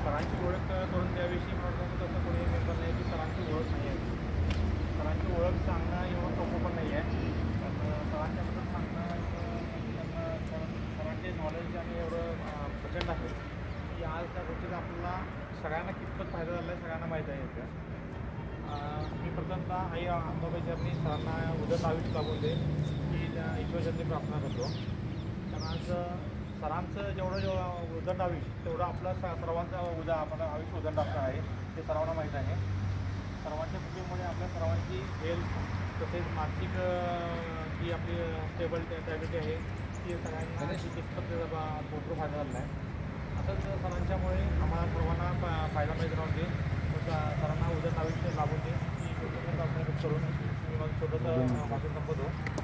सरांची ओळख करून त्याविषयी म्हणत तसं कोणी मेंबर नाही की सरांची नाही आहे सरांची ओळख सांगणं एवढं सोपं पण नाही आहे सरांच्याबद्दल सांगणं त्यांना सरांचे नॉलेज आणि एवढं प्रचंड आहे की आज त्या गोष्टीचा आपल्याला सगळ्यांना कितपत फायदा झाला आहे सगळ्यांना माहीत आहे मी प्रथमतः आई अंबाबाईचरणी सरांना उद्या आयुष्य लागून दे की त्या ईश्वरचरणी प्रार्थना करतो. कारण आज सरांचं जेवढं जेवढं उदंड आयुष्य तेवढं आपलं स सर्वांचं उद्या आपलं आयुष्य उदंड असणार आहे ते सर्वांना माहीत आहे. सर्वांच्या बुकिंगमुळे आपल्या सर्वांची हेल्थ तसेच मानसिक जी आपली स्टेबल स्टॅबिलिटी आहे ती सगळ्यांना कितपत बा- भरपूर फायदा झाला आहे. असंच सरांच्यामुळे आम्हाला सर्वांना फायदा पाहिजे राहून दे तर स- सरांना उद्या आयुष्य लाभून दे की कृतज्ञता आपण करून मी मग